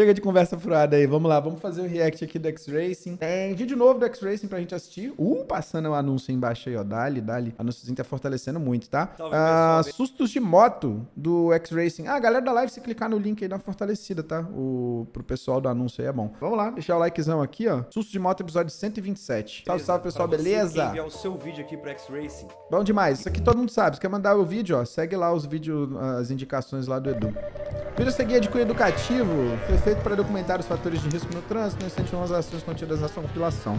Chega de conversa furada aí, vamos lá, vamos fazer o react aqui do X-Racing. Tem vídeo novo do X-Racing pra gente assistir. Uh, passando o anúncio aí embaixo aí, ó. Dali, dali. Anúnciozinho tá fortalecendo muito, tá? Ah, sustos de moto do X-Racing. Ah, galera da live, se clicar no link aí, dá uma fortalecida, tá? O, pro pessoal do anúncio aí é bom. Vamos lá, deixar o likezão aqui, ó. Susto de moto, episódio 127. Salve, salve, pessoal, Pra beleza? enviar o seu vídeo aqui pro X-Racing. Bom demais. Isso aqui todo mundo sabe. Se quer mandar o vídeo, ó, segue lá os vídeos, as indicações lá do Edu. O vídeo seguir é de cunho educativo. Foi para documentar os fatores de risco no trânsito incentivar as ações contidas na sua compilação.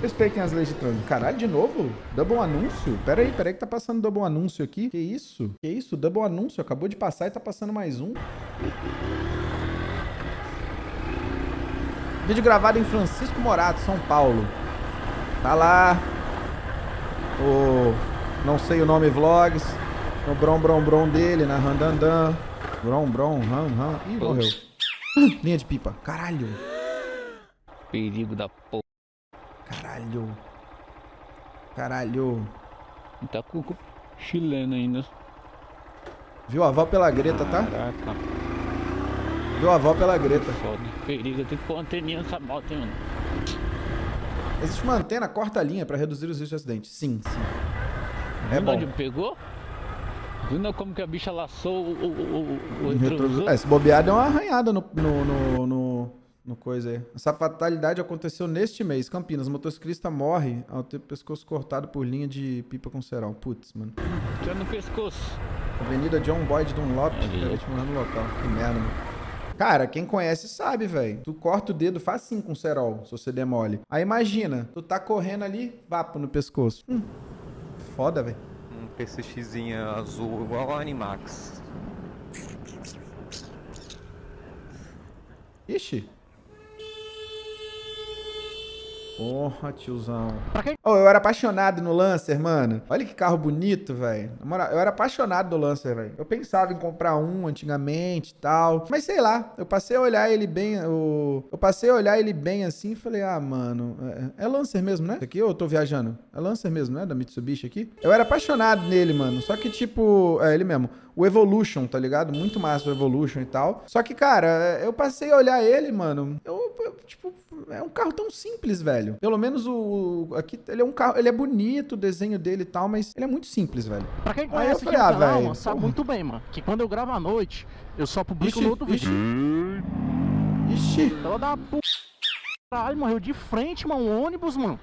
Respeitem as leis de trânsito. Caralho, de novo? Double anúncio? Pera aí, pera aí que tá passando double anúncio aqui. Que isso? Que isso? Double anúncio. Acabou de passar e tá passando mais um. Vídeo gravado em Francisco Morato, São Paulo. Tá lá. O. Não sei o nome vlogs. O Brom Brom Brom dele na Randandan. Brom Brom Ram Ram. Ih, morreu. Linha de pipa. Caralho. Perigo da porra. Caralho. Caralho. Tá com chileno ainda. Viu a avó pela greta, tá? Caraca, Viu a avó pela greta. foda. Perigo, tem que pôr uma anteninha nessa moto, hein, mano. Existe uma antena corta a linha pra reduzir os riscos de acidente. Sim, sim. É bom. pegou? Viu não como que a bicha laçou o, o, o, o retrovisor? É, se bobear deu uma arranhada no, no, no, no, no coisa aí. Essa fatalidade aconteceu neste mês. Campinas, motociclista morre ao ter pescoço cortado por linha de pipa com cerol. Putz, mano. Já no pescoço. Avenida John Boyd Dunlop, é vítima no local. Que merda, mano. Cara, quem conhece sabe, velho. Tu corta o dedo facinho com cerol, se você demole. Aí imagina, tu tá correndo ali, vapo no pescoço. Hum. Foda, velho. PCXinha azul igual a Animax. Ixi. Porra, tiozão. Oh, eu era apaixonado no Lancer, mano. Olha que carro bonito, velho. Na moral, eu era apaixonado do Lancer, velho. Eu pensava em comprar um antigamente e tal. Mas sei lá, eu passei a olhar ele bem. Eu, eu passei a olhar ele bem assim e falei, ah, mano, é, é Lancer mesmo, né? Isso aqui eu tô viajando? É Lancer mesmo, né? Da Mitsubishi aqui. Eu era apaixonado nele, mano. Só que, tipo, é ele mesmo. O Evolution, tá ligado? Muito massa o Evolution e tal. Só que, cara, eu passei a olhar ele, mano. Eu, eu, tipo, é um carro tão simples, velho. Pelo menos o. Aqui, ele é um carro. Ele é bonito, o desenho dele e tal, mas ele é muito simples, velho. Pra quem Aí eu conhece falei, o ah, canal, velho, sabe muito bem, mano. Que quando eu gravo à noite, eu só publico Ixi, no outro ixi. vídeo. Ixi. Ela dá p... Caralho, morreu de frente, mano. Um ônibus, mano.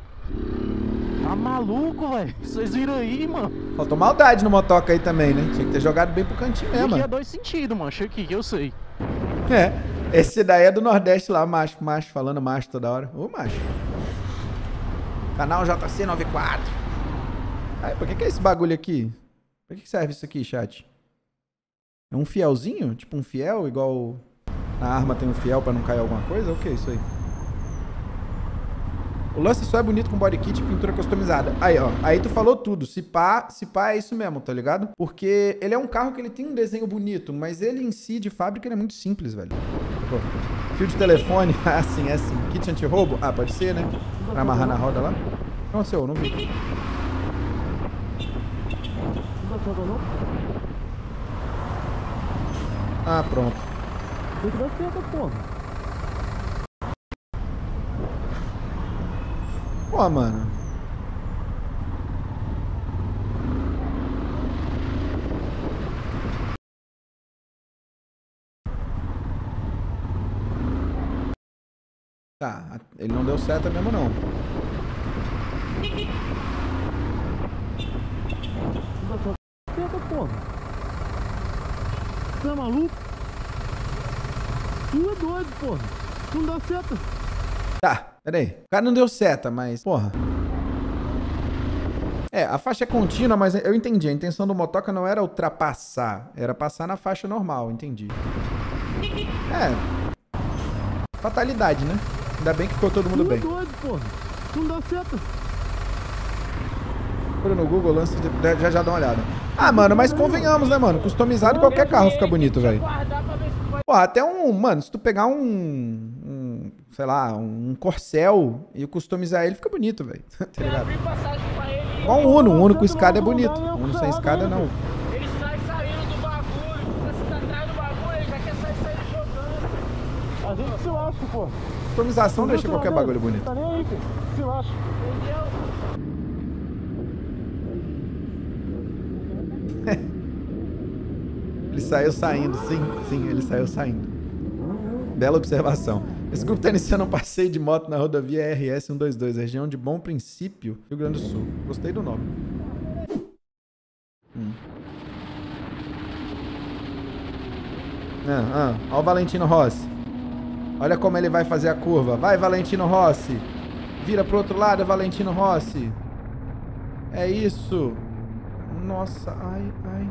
Tá maluco, velho. Vocês viram aí, mano. Faltou maldade no motoca aí também, né? Tinha que ter jogado bem pro cantinho mesmo, aqui é dois sentidos, mano. Aqui, que eu sei. É. Esse daí é do Nordeste lá, macho, macho, falando macho toda hora. Ô, macho. Canal JC94. Aí, por que, que é esse bagulho aqui? Pra que que serve isso aqui, chat? É um fielzinho? Tipo um fiel, igual na arma tem um fiel pra não cair alguma coisa? O que é isso aí? O lance só é bonito com body kit e pintura customizada. Aí, ó. Aí tu falou tudo. Se pá, se pá é isso mesmo, tá ligado? Porque ele é um carro que ele tem um desenho bonito, mas ele em si, de fábrica, ele é muito simples, velho. Pô, fio de telefone. Ah, sim, é sim. Kit anti-roubo? Ah, pode ser, né? Pra amarrar na roda lá. O que aconteceu? Não vi. Ah, pronto. Pô, mano. Tá, ele não deu certo mesmo não. Você é maluco? Tu é doido, porra. Tu não dá seta. Tá, peraí. O cara não deu seta, mas, porra. É, a faixa é contínua, mas eu entendi. A intenção do motoca não era ultrapassar, era passar na faixa normal, entendi. É. Fatalidade, né? Ainda bem que ficou todo mundo bem. doido, porra. Não dá seta. Procura no Google, lance de... já já dá uma olhada. Ah, mano, mas convenhamos, né, mano? Customizado qualquer carro fica bonito, velho. Pô, até um, mano, se tu pegar um, um, sei lá, um Corcel e customizar ele, fica bonito, velho. tá ligado? Igual um Uno, um Uno com escada é bonito. Um Uno sem escada, não. Ele sai saindo do bagulho, fica atrás do bagulho, ele já quer sair saindo jogando. gente se lasca, pô. Customização deixa qualquer bagulho bonito. Tá nem aí, filho. Se lasca. Ele saiu saindo, sim, sim, ele saiu saindo. Bela observação. Esse grupo está iniciando um passeio de moto na rodovia RS 122, região de Bom Princípio, Rio Grande do Sul. Gostei do nome. Hum. Ah, ah, olha o Valentino Rossi. Olha como ele vai fazer a curva. Vai, Valentino Rossi. Vira pro outro lado, Valentino Rossi. É isso. Nossa, ai, ai.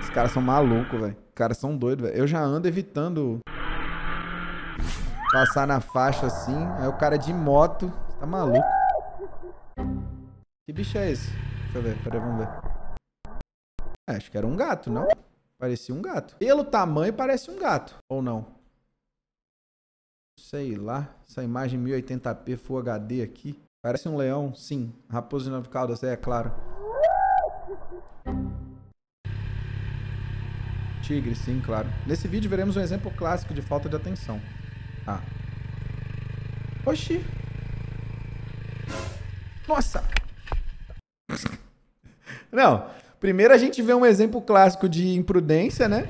Os caras são malucos, velho. Os caras são doidos, velho. Eu já ando evitando passar na faixa assim. Aí o cara de moto. Tá maluco. Que bicho é esse? Deixa eu ver, peraí, vamos ver. É, acho que era um gato, não? Parecia um gato. Pelo tamanho, parece um gato. Ou não? Sei lá. Essa imagem 1080p Full HD aqui. Parece um leão, sim. Raposo de nove caudas, é, claro. Tigre, sim, claro. Nesse vídeo veremos um exemplo clássico de falta de atenção. Ah. Oxi. Nossa. Não. Primeiro a gente vê um exemplo clássico de imprudência, né?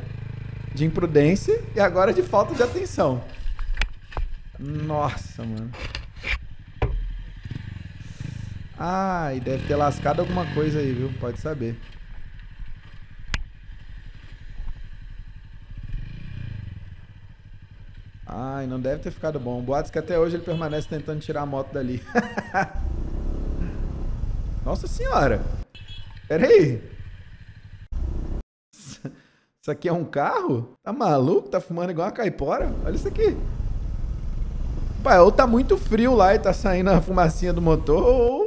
De imprudência e agora de falta de atenção. Nossa, mano. Ai, deve ter lascado alguma coisa aí, viu? Pode saber. Ai, não deve ter ficado bom. Boatos que até hoje ele permanece tentando tirar a moto dali. Nossa senhora. Pera aí. Isso aqui é um carro? Tá maluco? Tá fumando igual uma caipora? Olha isso aqui. Pai, ou tá muito frio lá e tá saindo a fumacinha do motor, ou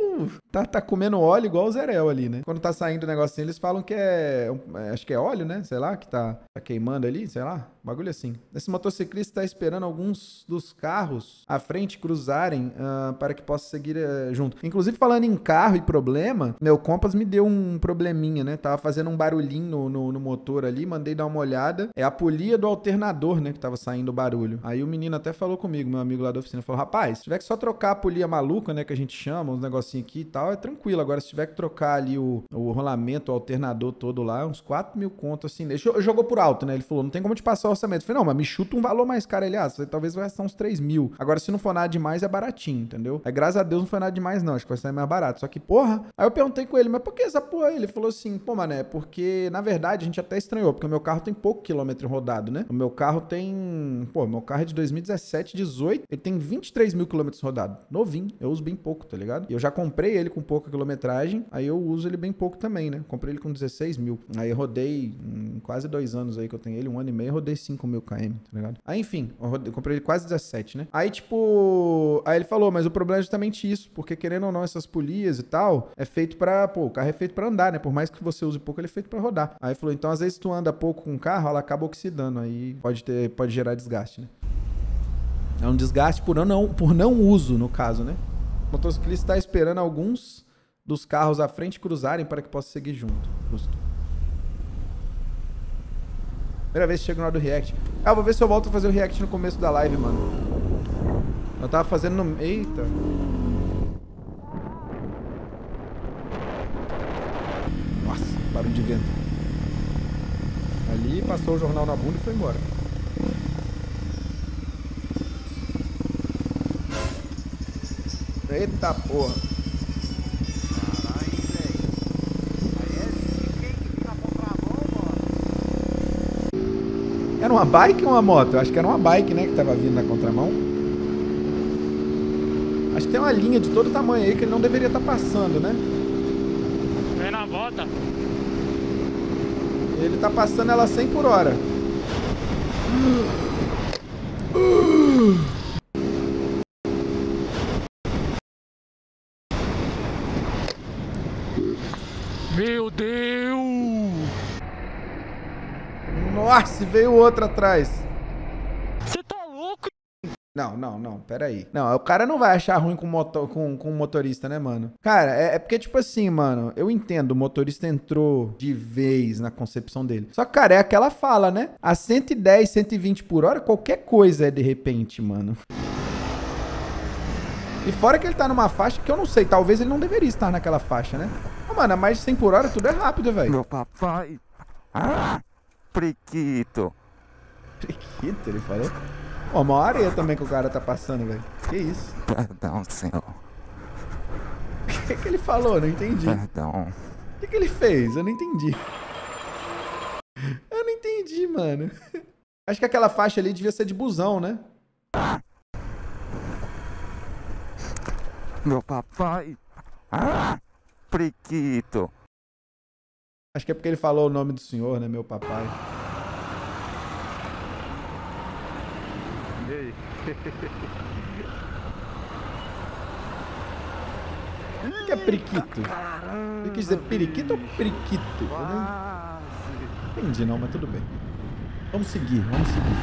tá, tá comendo óleo igual o Zerel ali, né? Quando tá saindo o negocinho, eles falam que é, é, Acho que é óleo, né? Sei lá, que tá, tá queimando ali, sei lá. Bagulho assim. Esse motociclista tá esperando alguns dos carros à frente cruzarem uh, para que possa seguir uh, junto. Inclusive, falando em carro e problema, meu Compass me deu um probleminha, né? Tava fazendo um barulhinho no, no, no motor ali, mandei dar uma olhada. É a polia do alternador, né? Que tava saindo o barulho. Aí o menino até falou comigo, meu amigo lá da oficina, falou: rapaz, se tiver que só trocar a polia maluca, né? Que a gente chama, uns negocinhos aqui e tal, é tranquilo. Agora, se tiver que trocar ali o, o rolamento, o alternador todo lá, uns 4 mil contos assim. Ele jogou por alto, né? Ele falou: não tem como te passar o orçamento. Eu falei, não, mas me chuta um valor mais caro. Ele, ah, talvez vai gastar uns 3 mil. Agora, se não for nada demais, é baratinho, entendeu? É graças a Deus não foi nada demais, não. Acho que vai sair mais barato. Só que, porra. Aí eu perguntei com ele, mas por que essa porra? Ele falou assim, pô, mané, porque na verdade a gente até estranhou, porque o meu carro tem pouco quilômetro rodado, né? O meu carro tem. Pô, meu carro é de 2017, 18. Ele tem 23 mil quilômetros rodados. Novinho. Eu uso bem pouco, tá ligado? E eu já comprei ele com pouca quilometragem. Aí eu uso ele bem pouco também, né? Comprei ele com 16 mil. Aí rodei quase dois anos aí que eu tenho ele, um ano e meio, rodei 5 mil km, tá ligado? Aí, enfim, eu, rodei, eu comprei ele quase 17, né? Aí, tipo. Aí ele falou, mas o problema é justamente isso, porque querendo ou não, essas polias e tal, é feito pra. Pô, o carro é feito pra andar, né? Por mais que você use pouco, ele é feito pra rodar. Aí falou, então às vezes tu anda pouco com o carro, ela acaba oxidando. Aí pode ter, pode gerar desgaste, né? É um desgaste por não, por não uso, no caso, né? O motociclista está esperando alguns dos carros à frente cruzarem para que possa seguir junto. Justo. Primeira vez que chego na hora do react. Ah, vou ver se eu volto a fazer o react no começo da live, mano. Eu tava fazendo no... Eita. Nossa, barulho de vento. Ali, passou o jornal na bunda e foi embora. Eita porra. Era uma bike ou uma moto? Eu acho que era uma bike, né? Que tava vindo na contramão. Acho que tem uma linha de todo tamanho aí que ele não deveria estar tá passando, né? Vem na volta. Ele tá passando ela 100 por hora. Meu Deus! Nossa, veio outro atrás. Você tá louco? Não, não, não, peraí. Não, o cara não vai achar ruim com, moto, com, com motorista, né, mano? Cara, é, é, porque, tipo assim, mano, eu entendo, o motorista entrou de vez na concepção dele. Só que, cara, é aquela fala, né? A 110, 120 por hora, qualquer coisa é de repente, mano. E fora que ele tá numa faixa que eu não sei, talvez ele não deveria estar naquela faixa, né? Mano, a mais de 100 por hora tudo é rápido, velho. Meu papai. Ah, prequito. Prequito, ele falou? Pô, uma areia também que o cara tá passando, velho. Que isso? Perdão, senhor. O que, que ele falou? Não entendi. Perdão. O que, que ele fez? Eu não entendi. Eu não entendi, mano. Acho que aquela faixa ali devia ser de busão, né? Meu papai. Ah, prequito. Acho que é porque ele falou o nome do senhor, né? Meu papai. E aí? O que é periquito? Você quis dizer periquito ou periquito? Eu entendi não, mas tudo bem. Vamos seguir, vamos seguir.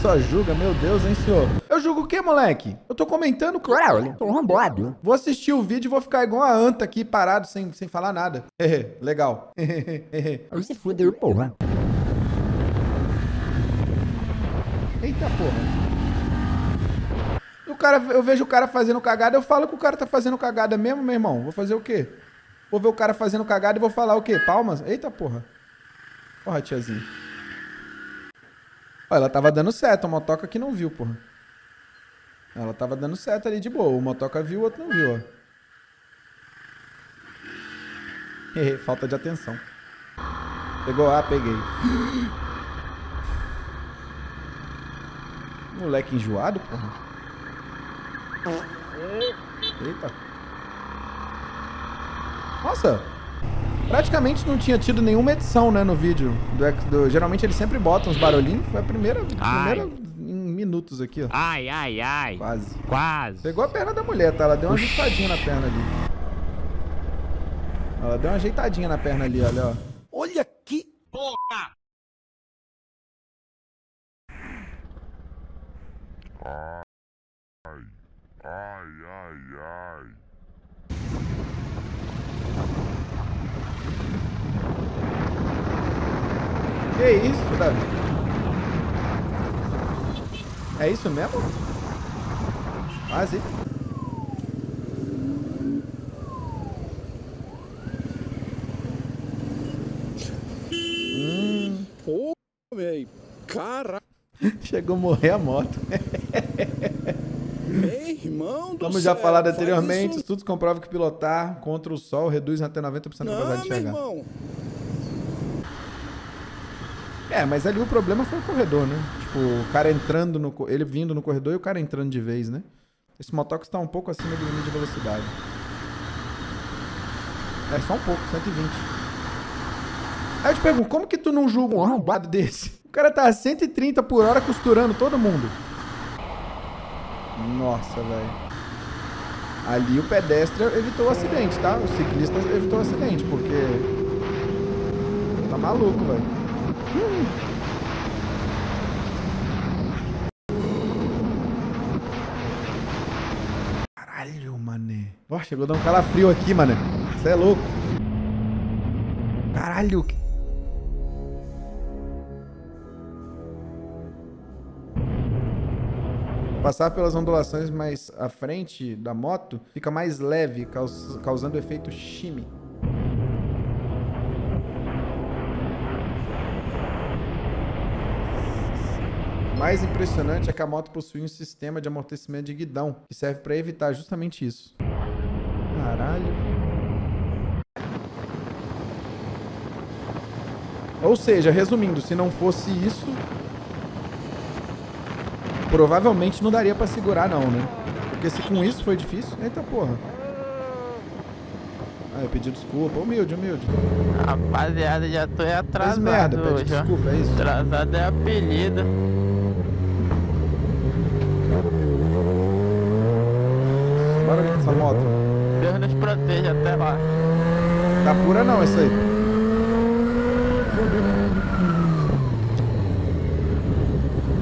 Só julga, meu Deus, hein, senhor? Julgo o quê, moleque? Eu tô comentando, claro. Tô arrombado. Vou assistir o vídeo e vou ficar igual a anta aqui, parado, sem, sem falar nada. Legal. Aí você fudeu, porra. Eita porra. O cara, eu vejo o cara fazendo cagada, eu falo que o cara tá fazendo cagada mesmo, meu irmão. Vou fazer o quê? Vou ver o cara fazendo cagada e vou falar o quê? Palmas? Eita porra. Porra, tiazinha. Ó, ela tava dando certo, o motoca que não viu, porra. Ela tava dando certo ali de boa. O motoca viu, o outro não viu, ó. Falta de atenção. Pegou? Ah, peguei. Moleque enjoado, porra. Eita. Nossa. Praticamente não tinha tido nenhuma edição, né, no vídeo. Do, do- geralmente eles sempre botam uns barulhinhos. Foi a primeira, primeira minutos aqui, ó. Ai, ai, ai. Quase. Quase. Pegou a perna da mulher, tá? Ela deu uma ajeitadinha na perna ali. Ela deu uma ajeitadinha na perna ali, olha, ó. Olha que Que isso, Davi? É isso mesmo? Quase. Hum, Pô, velho. Cara, chegou a morrer a moto. meu irmão do Como já céu, falado anteriormente, isso- estudos comprovam que pilotar contra o sol reduz até 90% a capacidade de enxergar. irmão. É, mas ali o problema foi o corredor, né? Tipo, o cara entrando no. Ele vindo no corredor e o cara entrando de vez, né? Esse motox tá um pouco acima do limite de velocidade. É só um pouco, 120. Aí eu te pergunto, como que tu não julga um arrombado desse? O cara tá a 130 por hora costurando todo mundo. Nossa, velho. Ali o pedestre evitou o acidente, tá? O ciclista evitou o acidente, porque. Tá maluco, velho. Caralho, Ó, chegou a dar um calafrio aqui, mané. Você é louco. Caralho. Passar pelas ondulações mais à frente da moto fica mais leve, caus- causando efeito shimmy. Mais impressionante é que a moto possui um sistema de amortecimento de guidão, que serve para evitar justamente isso. Caralho. Ou seja, resumindo, se não fosse isso, provavelmente não daria pra segurar não, né? Porque se com isso foi difícil, eita porra. Ah, eu pedi desculpa, humilde, humilde. Rapaziada, já tô aí Fez atrasado merda, pede hoje, ó. desculpa, é isso? Atrasado é apelido. Bora com essa moto. Até lá. Tá pura não, isso aí.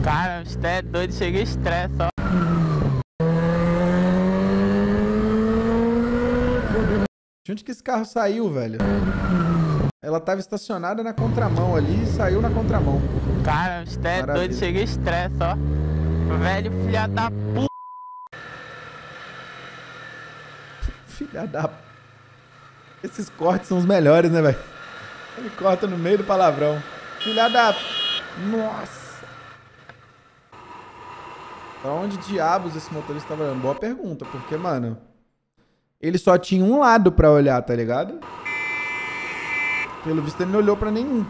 Cara, você é doido, chega estresse, ó. De onde que esse carro saiu, velho? Ela tava estacionada na contramão ali e saiu na contramão. Cara, você é doido, chega estresse, ó. Velho filha da puta. Filha da. Esses cortes são os melhores, né, velho? Ele corta no meio do palavrão. Filha da. Nossa! Pra onde diabos esse motorista tava olhando? Boa pergunta, porque, mano. Ele só tinha um lado pra olhar, tá ligado? Pelo visto, ele não olhou pra nenhum.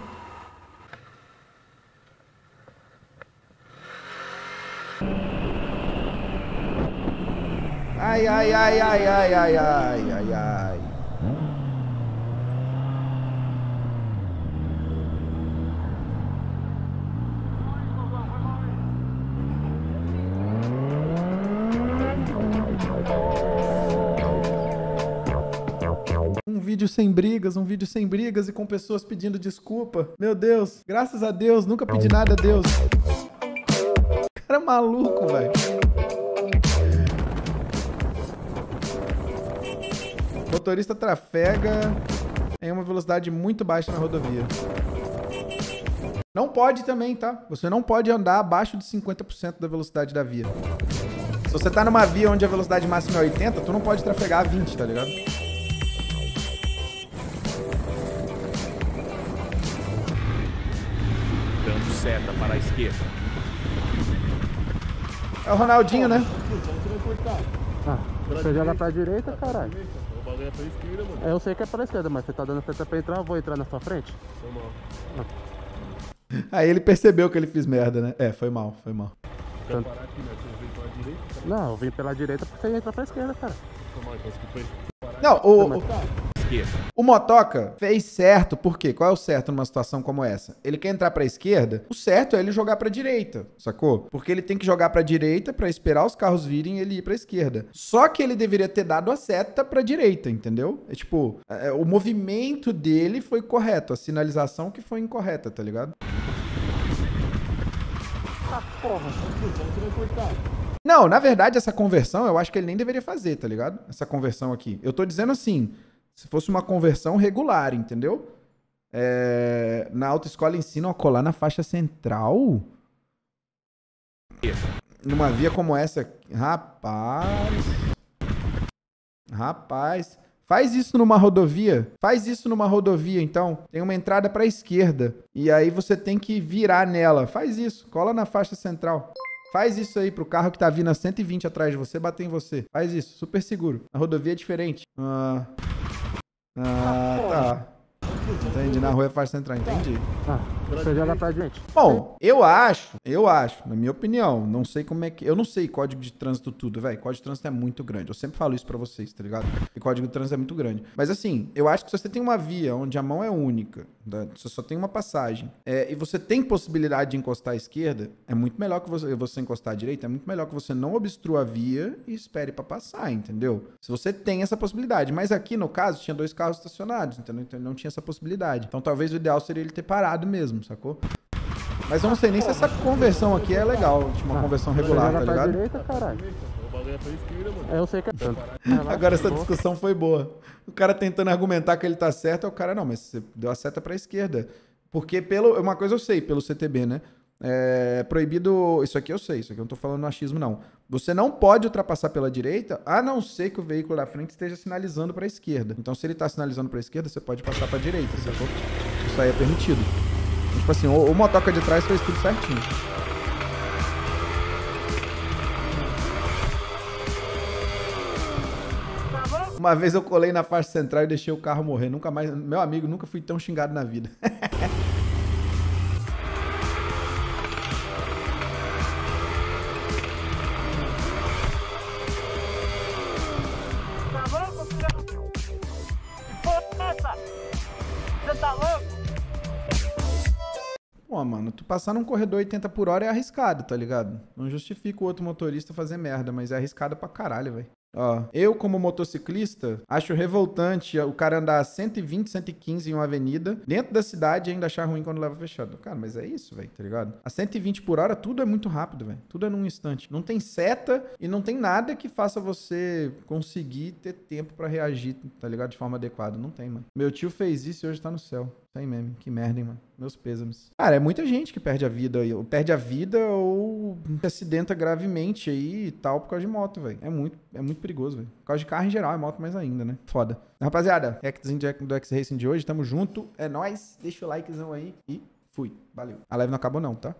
Ai, ai, ai, ai, ai, ai, ai, ai, ai. Vídeo sem brigas, um vídeo sem brigas e com pessoas pedindo desculpa. Meu Deus, graças a Deus, nunca pedi nada a Deus. Cara maluco, velho. Motorista trafega em uma velocidade muito baixa na rodovia. Não pode também, tá? Você não pode andar abaixo de 50% da velocidade da via. Se você tá numa via onde a velocidade máxima é 80, tu não pode trafegar a 20, tá ligado? Para a esquerda. É o Ronaldinho, né? Você joga pra direita, caralho. É, eu sei que é pra esquerda, mas você tá dando seta pra entrar, eu vou entrar na sua frente? Aí ele percebeu que ele fez merda, né? É, foi mal, foi mal. Não, eu vim pela direita porque você entra pra esquerda, cara. Não, o, o, Esquerda. o Motoca fez certo, por quê? Qual é o certo numa situação como essa? Ele quer entrar pra esquerda, o certo é ele jogar pra direita, sacou? Porque ele tem que jogar pra direita pra esperar os carros virem e ele ir pra esquerda. Só que ele deveria ter dado a seta pra direita, entendeu? É tipo, é, o movimento dele foi correto, a sinalização que foi incorreta, tá ligado? Não, na verdade, essa conversão eu acho que ele nem deveria fazer, tá ligado? Essa conversão aqui. Eu tô dizendo assim, se fosse uma conversão regular, entendeu? É, Na autoescola ensinam a colar na faixa central? Numa via como essa. Rapaz. Rapaz. Faz isso numa rodovia. Faz isso numa rodovia, então. Tem uma entrada pra esquerda. E aí você tem que virar nela. Faz isso. Cola na faixa central. Faz isso aí pro carro que tá vindo a 120 atrás de você bater em você. Faz isso. Super seguro. A rodovia é diferente. Ah. Ah, tá. Entendi. Na rua é faixa central. Entendi. Você joga pra direita. Bom, eu acho, eu acho, na minha opinião, não sei como é que. Eu não sei código de trânsito tudo, velho. Código de trânsito é muito grande. Eu sempre falo isso pra vocês, tá ligado? E código de trânsito é muito grande. Mas assim, eu acho que se você tem uma via onde a mão é única, né? você só tem uma passagem, é, e você tem possibilidade de encostar à esquerda, é muito melhor que você, você encostar à direita, é muito melhor que você não obstrua a via e espere pra passar, entendeu? Se você tem essa possibilidade. Mas aqui, no caso, tinha dois carros estacionados, entendeu? Então não tinha essa possibilidade. Então talvez o ideal seria ele ter parado mesmo, sacou? Mas eu não sei nem se essa conversão aqui é legal, tipo uma conversão Você regular, tá ligado? direita, caralho. É, eu sei que é. Agora essa discussão foi boa. O cara tentando argumentar que ele tá certo, é o cara, não, mas você deu a seta pra esquerda. Porque pelo. Uma coisa eu sei, pelo CTB, né? É proibido. Isso aqui eu sei, isso aqui eu não tô falando no achismo, não. Você não pode ultrapassar pela direita, a não ser que o veículo da frente esteja sinalizando pra esquerda. Então, se ele tá sinalizando pra esquerda, você pode passar pra direita, sacou? Isso aí é permitido. Tipo assim, o, o motoca de trás fez tudo certinho. Uma vez eu colei na faixa central e deixei o carro morrer. Nunca mais. Meu amigo, nunca fui tão xingado na vida. passar num corredor 80 por hora é arriscado, tá ligado? Não justifica o outro motorista fazer merda, mas é arriscado pra caralho, velho. Ó, eu como motociclista, acho revoltante o cara andar 120, 115 em uma avenida, dentro da cidade e ainda achar ruim quando leva fechado. Cara, mas é isso, velho, tá ligado? A 120 por hora, tudo é muito rápido, velho. Tudo é num instante. Não tem seta e não tem nada que faça você conseguir ter tempo pra reagir, tá ligado? De forma adequada. Não tem, mano. Meu tio fez isso e hoje tá no céu. Sem meme. Que merda, hein, mano. Meus pêsames. Cara, é muita gente que perde a vida aí. Ou perde a vida ou se acidenta gravemente aí e tal por causa de moto, velho. É muito, é muito perigoso, velho. Por causa de carro em geral, é moto mais ainda, né? Foda. Rapaziada, Hackzinho do X-Racing de hoje. Tamo junto. É nóis. Deixa o likezão aí e fui. Valeu. A live não acabou não, tá?